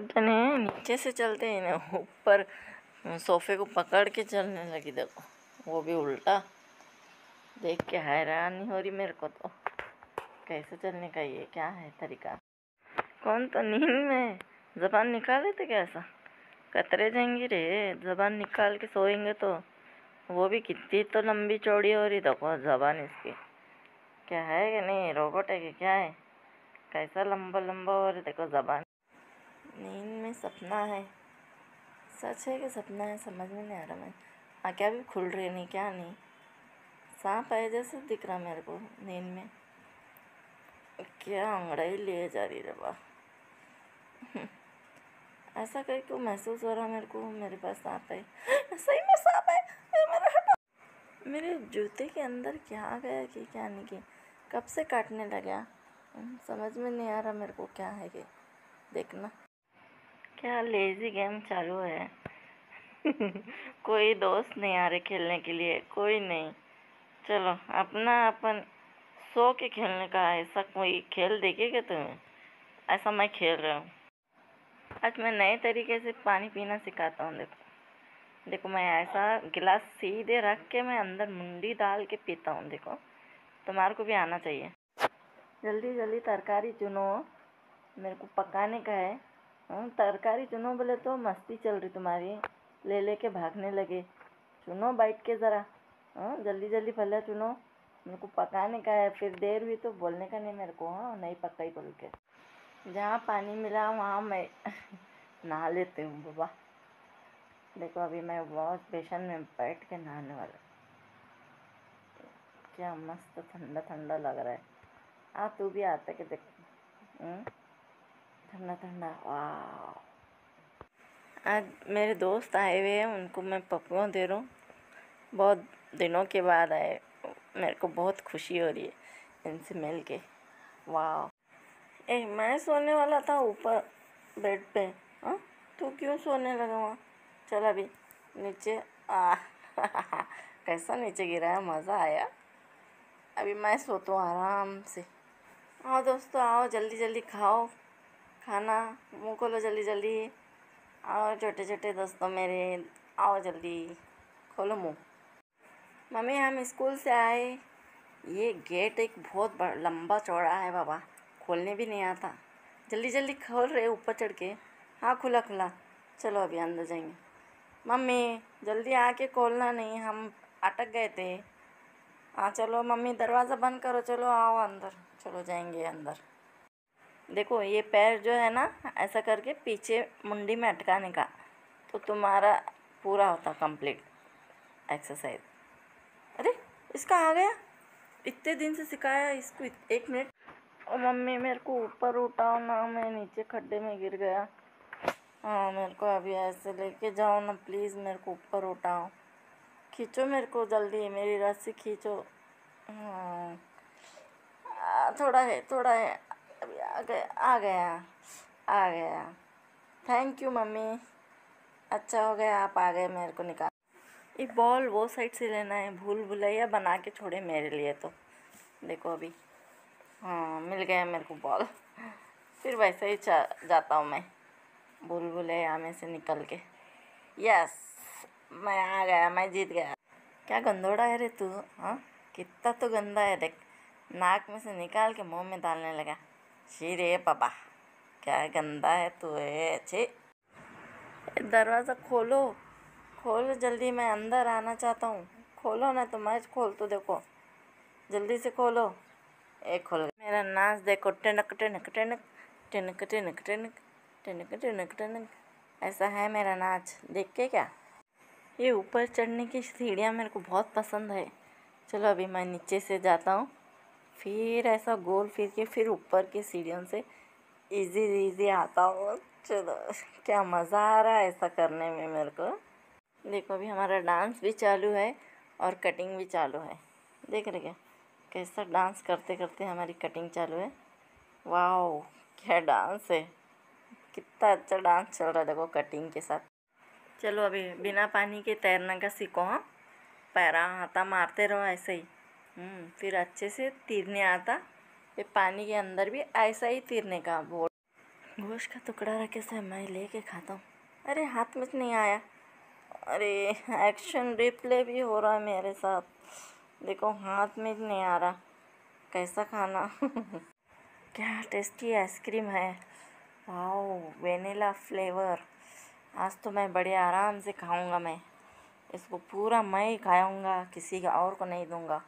अब जने नीचे से चलते हैं ना, ऊपर, सोफे को पकड़ के चलने लगी, देखो, वो भी उल्टा। देख के हैरानी हो रही मेरे को तो। कैसे चलने का ये क्या है तरीका? कौन तो नींद में जबान निकाले थे कैसा कतरे जाएँगी रे, जबान निकाल के सोएँगे तो। वो भी कितनी तो लंबी चौड़ी हो रही, देखो, जबान इसकी। क्या है कि नहीं? रोबोट है कि क्या है? कैसा लंबा लंबा हो रहा देखो, जबान। नींद में सपना है। सच है कि सपना है, समझ में नहीं आ रहा मैं। आँखें भी खुल रही नहीं क्या नहीं? सांप है जैसे दिख रहा मेरे को नींद में। क्या अंगड़ाई लिए जा रही रे बा ऐसा कहीं क्यों महसूस हो रहा मेरे को? मेरे पास सांप है सही में सांप है मेरा मेरे जूते के अंदर क्या गया कि क्या नहीं कि? कब से काटने लगा? समझ में नहीं आ रहा मेरे को क्या है कि? देखना। क्या लेज़ी गेम चालू है? कोई दोस्त नहीं आ रहे खेलने के लिए, कोई नहीं। चलो, अपना अपन सो के खेलने का ऐसा कोई खेल देखेगा तुम्हें? ऐसा मैं खेल रहा हूँ। आज मैं नए तरीके से पानी पीना सिखाता हूँ, देखो। देखो, मैं ऐसा गिलास सीधे रख के मैं अंदर मुंडी डाल के पीता हूँ, देखो। तुम्हारे को भी आना चाहिए। जल्दी जल्दी तरकारी चुनो। मेरे को पकाने का है। हाँ, तरकारी चुनो बोले तो मस्ती चल रही तुम्हारी। ले ले के भागने लगे। चुनो बैठ के ज़रा। हाँ जल्दी जल्दी फल चुनो। मेरे को पकाने का है फिर देर हुई तो बोलने का नहीं मेरे को हाँ नहीं पका ही बोल के। जहाँ पानी मिला वहाँ मैं नहा लेती हूँ बाबा। देखो अभी मैं वॉश बेसन में बैठ के नहाने वाला क्या मस्त ठंडा ठंडा लग रहा है। आ तू भी आता के देख। हम्म? ठंडा ठंडा। वाह आज मेरे दोस्त आए हुए हैं, उनको मैं पप्पुआ दे रहा हूँ। बहुत दिनों के बाद आए। मेरे को बहुत खुशी हो रही है इनसे मिल के। वाह ए, मैं सोने वाला था ऊपर बेड पे। हाँ? तू क्यों सोने लगा वहाँ? चल अभी, नीचे आ। कैसा नीचे गिरा है? मज़ा आया। अभी मैं सोता हूँ आराम से। आओ दोस्तों, आओ जल्दी जल्दी खाओ। खाना, मुँह खोलो जल्दी जल्दी। आओ छोटे छोटे दोस्तों मेरे, आओ जल्दी। खोलो मुँह। मम्मी, हम स्कूल से आए। ये गेट एक बहुत लंबा चौड़ा है बाबा। खोलने भी नहीं आता। जल्दी जल्दी खोल रहे ऊपर चढ़ के। हाँ खुला खुला। चलो, अभी अंदर जाएँगे। मम्मी, जल्दी आके खोलना, नहीं, हम अटक गए थे। हाँ चलो, मम्मी, दरवाज़ा बंद करो। चलो, आओ अंदर। चलो, जाएँगे अंदर। देखो, ये पैर जो है ना, ऐसा करके पीछे मुंडी में अटकाने का तो तुम्हारा पूरा होता कंप्लीट एक्सरसाइज अरे, इसका आ गया? इतने दिन से सिखाया इसको, एक मिनट। और मम्मी मेरे को ऊपर उठाओ ना, मैं नीचे खड्डे में गिर गया। हाँ मेरे को अभी ऐसे लेके जाओ ना प्लीज़ मेरे को ऊपर उठाओ। खींचो मेरे को जल्दी, मेरी रस्सी खींचो। हाँ। थोड़ा है थोड़ा है। अभी आ गया आ गया आ गया थैंक यू मम्मी। अच्छा हो गया, आप आ गए मेरे को निकाल। ये बॉल वो साइड से लेना है, भूल भुलैया, बना के छोड़े मेरे लिए तो। देखो अभी। हाँ मिल गया मेरे को बॉल फिर वैसे ही जाता हूँ मैं। भूल भुलैया में से निकल के। यस मैं आ गया, मैं जीत गया। क्या गंदोड़ा है रे तू हाँ? कितना तो गंदा है, देख। नाक में से निकाल के मुँह में डालने लगा। छी रे पापा क्या गंदा है तू है छी। दरवाज़ा खोलो। खोलो, जल्दी मैं अंदर आना चाहता हूँ। खोलो ना तो मैं खोल तो देखो। जल्दी से खोलो। एक खोल। मेरा नाच देखो। टिनक टिनक टिनक टिनक टिनक टिनक टिनक टिनक टिनक। ऐसा है मेरा नाच। देख के क्या? ये ऊपर चढ़ने की सीढ़ियाँ मेरे को बहुत पसंद है। चलो अभी मैं नीचे से जाता हूँ। फिर ऐसा गोल फिर के फिर ऊपर की सीढ़ियों से इजी इजी आता हो। चलो, क्या मज़ा आ रहा है ऐसा करने में मेरे को? देखो, अभी हमारा डांस भी चालू है और कटिंग भी चालू है। देख रहे क्या? कैसा डांस करते करते हमारी कटिंग चालू है। वाह क्या डांस है। कितना अच्छा डांस चल रहा है देखो कटिंग के साथ। चलो, अभी बिना पानी के तैरने का सीखो हाँ। पैरा हाथा मारते रहो ऐसे ही। फिर अच्छे से तीरने आता। फिर पानी के अंदर भी ऐसा ही तीरने का बोल। गोश्त का टुकड़ा रखे से मैं ले लेके खाता हूँ। अरे, हाथ में नहीं आया। अरे एक्शन रिप्ले भी हो रहा है मेरे साथ। देखो, हाथ में नहीं आ रहा। कैसा खाना? क्या टेस्टी आइसक्रीम है? वाओ वेनिला फ्लेवर आज तो मैं बड़े आराम से खाऊँगा मैं। इसको पूरा मैं ही खाऊँगा, किसी और को नहीं दूँगा।